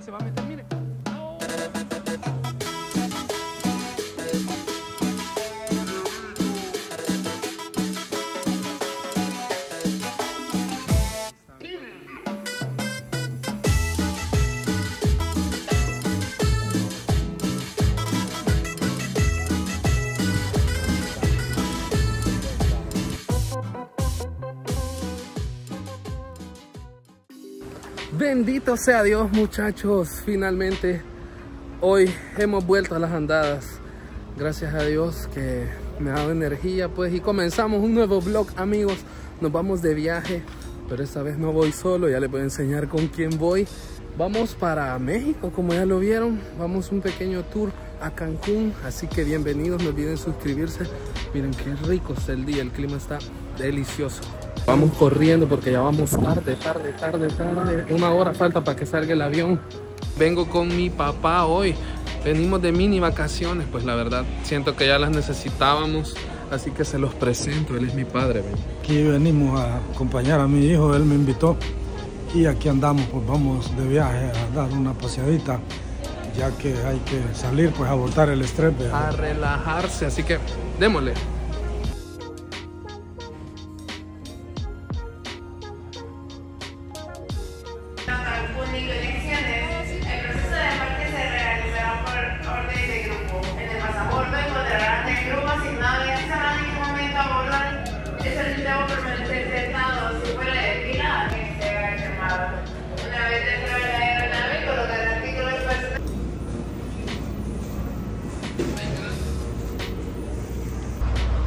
se va a meter, mire. Bendito sea Dios muchachos, finalmente hoy hemos vuelto a las andadas. Gracias a Dios que me ha dado energía pues y comenzamos un nuevo vlog amigos. Nos vamos de viaje, pero esta vez no voy solo, ya les voy a enseñar con quién voy. Vamos para México, como ya lo vieron, vamos un pequeño tour a Cancún, así que bienvenidos, no olviden suscribirse. Miren qué rico está el día, el clima está delicioso. Vamos corriendo porque ya vamos tarde, tarde, tarde, tarde. Una hora falta para que salga el avión. Vengo con mi papá hoy. Venimos de mini vacaciones, pues la verdad siento que ya las necesitábamos. Así que se los presento, él es mi padre. ven. Aquí venimos a acompañar a mi hijo, él me invitó y aquí andamos, pues vamos de viaje a dar una paseadita, ya que hay que salir pues a botar el estrés. ¿verdad? A relajarse, así que démosle.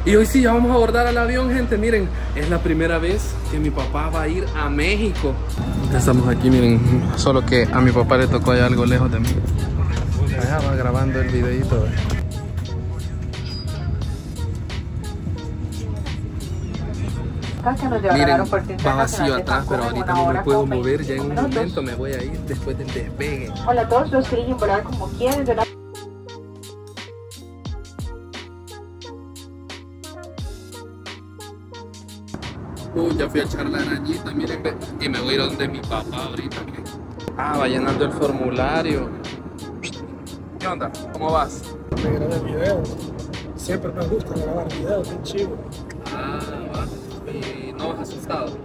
Y hoy sí, ya vamos a abordar al avión, gente. Miren, es la primera vez que mi papá va a ir a México. Ya estamos aquí, miren. Solo que a mi papá le tocó allá algo lejos de mí. Allá va grabando el videito. Miren, va vacío atrás, pero ahorita no me puedo mover. Ya en un momento me voy a ir después del despegue. Hola a todos los que volar como quieren. Uy, ya fui a echar la arañita, miren, y me voy a ir donde mi papá ahorita. Ah, va llenando el formulario. ¿Qué onda? ¿Cómo vas? Me grabé videos, siempre me gusta grabar videos, qué chivo. Ah, va. ¿Y no vas asustado?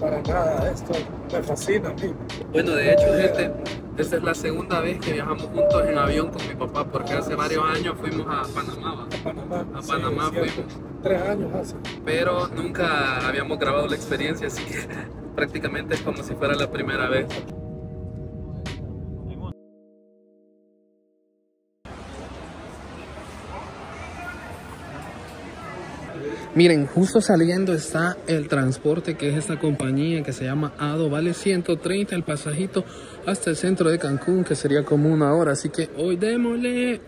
Para nada, esto me fascina a mí. Bueno, de hecho, gente, esta es la segunda vez que viajamos juntos en avión con mi papá, porque hace varios años fuimos a Panamá, ¿va? Panamá, A sí, Panamá cierto. fuimos. Tres años hace. pero nunca habíamos grabado la experiencia, así que prácticamente es como si fuera la primera vez. Miren, justo saliendo está el transporte que es esta compañía que se llama ADO. Vale 130 el pasajito hasta el centro de Cancún, que sería como una hora. Así que hoy démosle.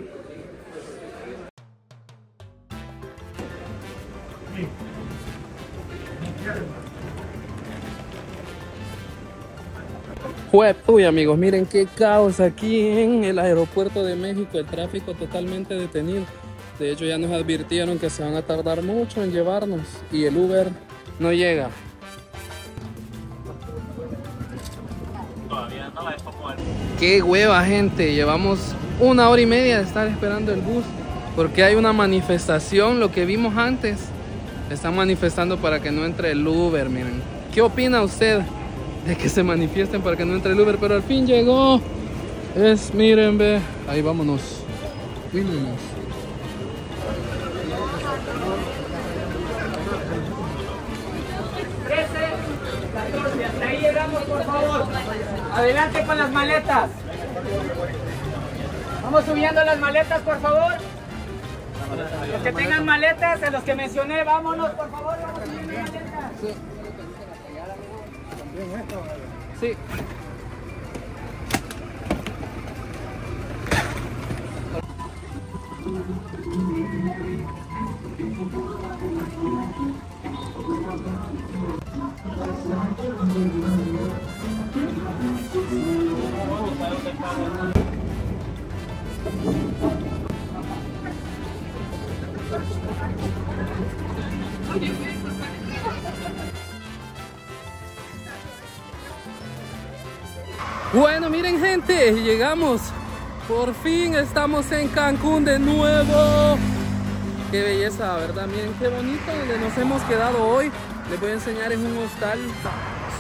Jue- Uy amigos, miren qué caos aquí en el aeropuerto de México, el tráfico totalmente detenido. De hecho ya nos advirtieron que se van a tardar mucho en llevarnos y el Uber no llega. Qué hueva gente, llevamos una hora y media de estar esperando el bus porque hay una manifestación, lo que vimos antes, están manifestando para que no entre el Uber, miren. ¿Qué opina usted de que se manifiesten para que no entre el Uber? Pero al fin llegó. Es, miren, ve, ahí vámonos. Vámonos. 13, 14, hasta ahí llegamos, por favor. Adelante con las maletas. Vamos subiendo las maletas, por favor. Los que tengan maletas, a los que mencioné, vámonos, por favor, vamos subiendo maletas. Sí. Sí. Bueno, miren gente, llegamos. Por fin estamos en Cancún de nuevo. Qué belleza, ¿verdad? Miren qué bonito donde nos hemos quedado hoy. Les voy a enseñar, es un hostal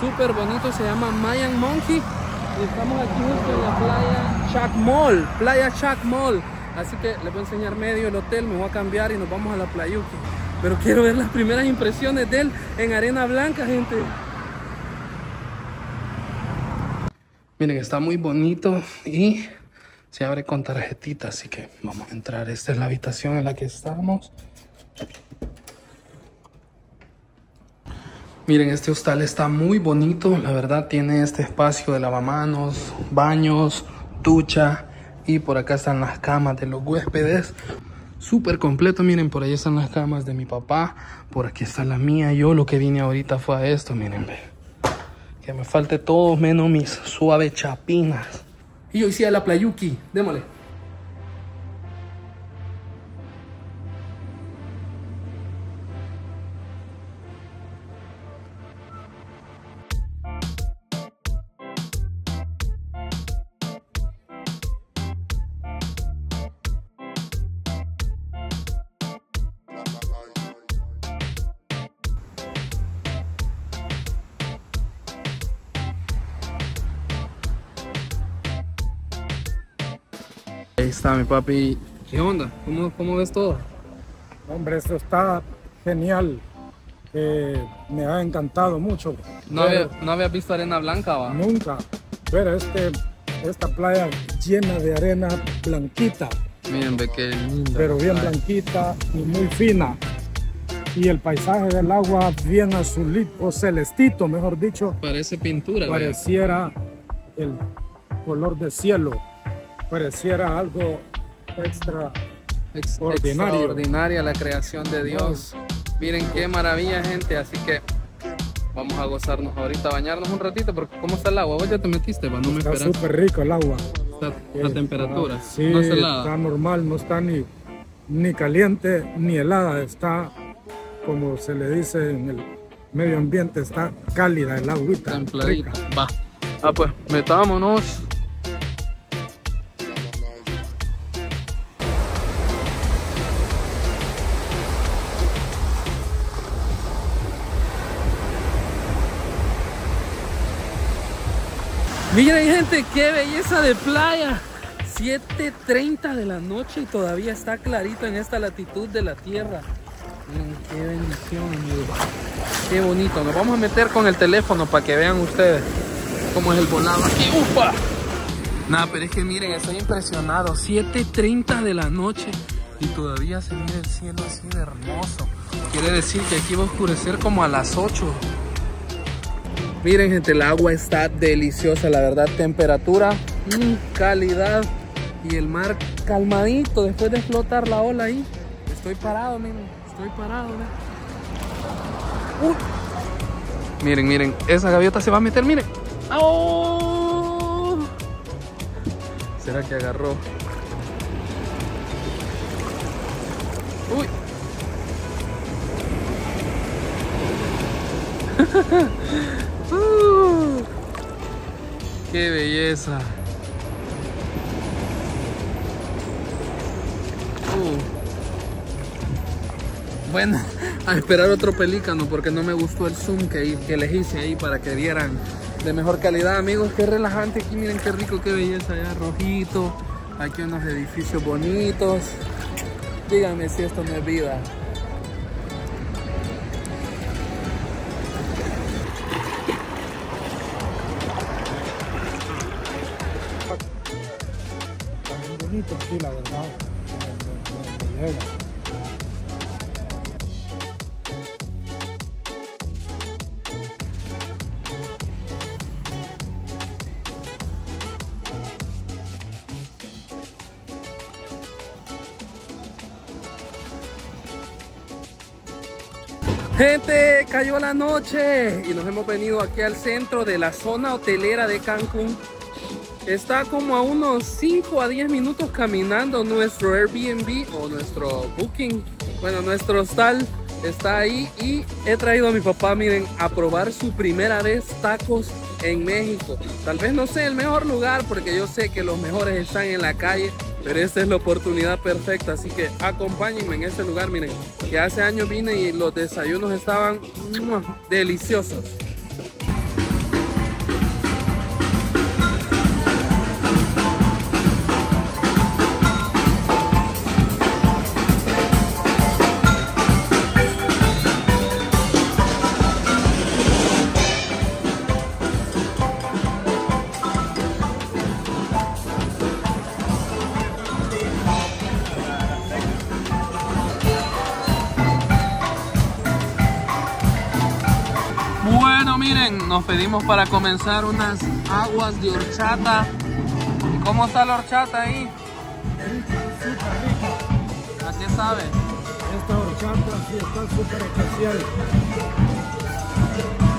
súper bonito, se llama Mayan Monkey. Y estamos aquí justo en la playa Chac Mall, playa Chac Mall. Así que les voy a enseñar medio el hotel, me voy a cambiar y nos vamos a la playuki. Pero quiero ver las primeras impresiones de él en arena blanca, gente. Miren, está muy bonito y se abre con tarjetita, así que vamos a entrar. Esta es la habitación en la que estamos. Miren, este hostal está muy bonito. La verdad tiene este espacio de lavamanos, baños, ducha. Y por acá están las camas de los huéspedes. Súper completo. Miren, por ahí están las camas de mi papá. Por aquí está la mía. Yo lo que vine ahorita fue a esto. Miren, que me falte todo menos mis suaves chapinas. Y hoy sí a la playuki. Démosle. Ahí está mi papi. ¿Qué onda? ¿Cómo, cómo ves todo? Hombre, esto está genial. Eh, me ha encantado mucho. No, había, no había visto arena blanca, va. Nunca. Pero este, esta playa llena de arena blanquita. Miren, ve qué linda. Pero bien playa. blanquita y muy fina. Y el paisaje del agua bien azulito, o celestito, mejor dicho. Parece pintura. Pareciera el color de cielo. Pareciera algo extra. Ex- Ordinario. Extraordinaria la creación de Dios. Miren qué maravilla, gente. Así que vamos a gozarnos ahorita, a bañarnos un ratito. Porque ¿cómo está el agua? Vos ya te metiste, va. No me Está súper rico el agua. Está la Eh, temperatura. ah, Sí, no es está helada. normal, no está ni, ni caliente ni helada. Está, como se le dice en el medio ambiente, está cálida el agüita. Templadita. Va. Ah, pues, metámonos. Miren gente, qué belleza de playa. 7.30 de la noche y todavía está clarito en esta latitud de la tierra. Miren, qué bendición, amigos. Qué bonito. Nos vamos a meter con el teléfono para que vean ustedes cómo es el volado aquí. ¡Upa! Nada, pero es que miren, estoy impresionado. 7.30 de la noche y todavía se mira el cielo así de hermoso. Quiere decir que aquí va a oscurecer como a las 8. Miren gente, el agua está deliciosa, la verdad. Temperatura, mm, calidad y el mar calmadito después de explotar la ola ahí. Estoy parado, miren, estoy parado. Uy. Miren, miren, esa gaviota se va a meter, miren. ¡Oh! ¿Será que agarró? Uy. ¡Qué belleza! Uh. Bueno, a esperar otro pelícano porque no me gustó el zoom que, que les hice ahí para que vieran de mejor calidad, amigos. Qué relajante aquí, miren qué rico, qué belleza, allá rojito. Aquí unos edificios bonitos. Díganme si esto no es vida. Gente, cayó la noche y nos hemos venido aquí al centro de la zona hotelera de Cancún. Está como a unos 5 a 10 minutos caminando nuestro Airbnb o nuestro Booking. Bueno, nuestro hostal está ahí y he traído a mi papá, miren, a probar su primera vez tacos en México. Tal vez no sea el mejor lugar porque yo sé que los mejores están en la calle, pero esta es la oportunidad perfecta. Así que acompáñenme en este lugar. Miren, que hace años vine y los desayunos estaban deliciosos. Nos pedimos para comenzar unas aguas de horchata. ¿Y cómo está la horchata ahí? ¿A qué sabe? Esta horchata sí está súper especial.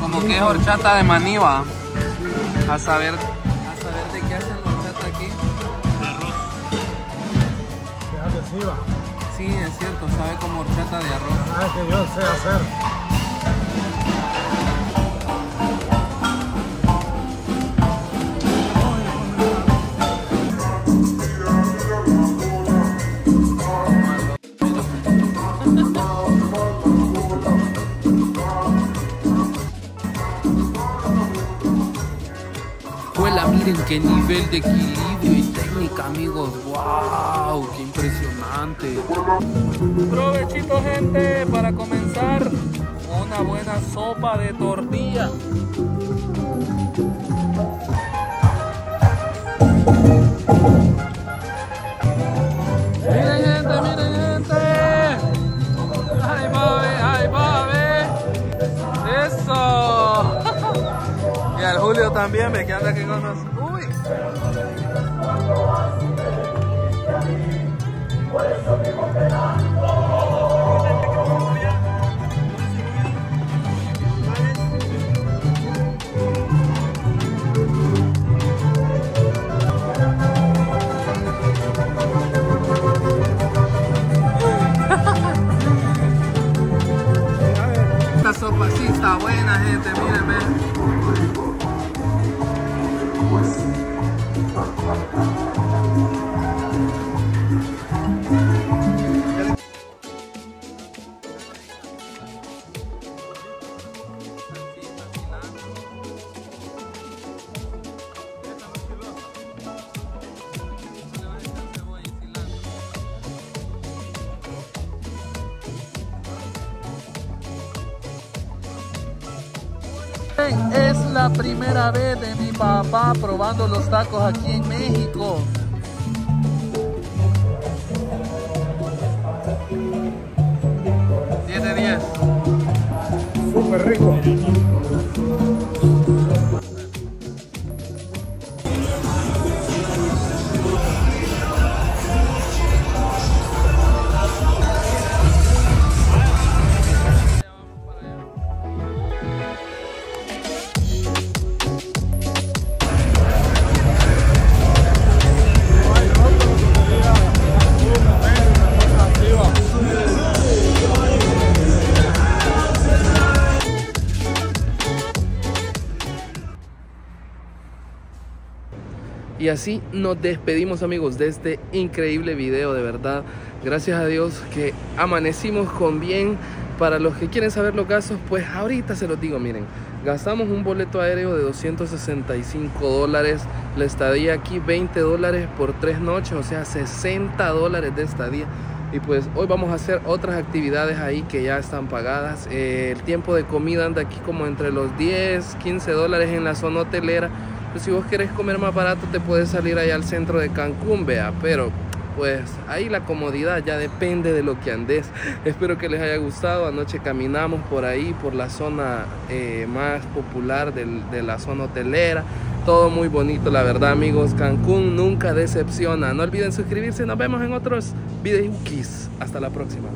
Como que es horchata de maniva. A saber, a saber de qué hacen la horchata aquí. Es adhesiva. Sí, es cierto, sabe como horchata de arroz. Ah, que yo sé hacer. Huela, miren qué nivel de equilibrio y técnica, amigos. ¡Wow! ¡Qué impresionante! Provechito, gente, para comenzar una buena sopa de tortilla. Julio también, me queda aquí con nos. Uy. Esta sopa sí está buena, gente, mírenme. Es la primera vez de mi papá probando los tacos aquí en México. Diez de 10. Súper rico. Y así nos despedimos amigos de este increíble video, de verdad. Gracias a Dios que amanecimos con bien. Para los que quieren saber los gastos, pues ahorita se los digo, miren. Gastamos un boleto aéreo de 265 dólares. La estadía aquí 20 dólares por tres noches, o sea 60 dólares de estadía. Y pues hoy vamos a hacer otras actividades ahí que ya están pagadas. Eh, el tiempo de comida anda aquí como entre los 10, 15 dólares en la zona hotelera. Pues si vos querés comer más barato te puedes salir allá al centro de Cancún, vea. Pero pues ahí la comodidad ya depende de lo que andes. Espero que les haya gustado. Anoche caminamos por ahí, por la zona eh, más popular del- de la zona hotelera. Todo muy bonito, la verdad, amigos. Cancún nunca decepciona. No olviden suscribirse. Nos vemos en otros videos. Hasta la próxima.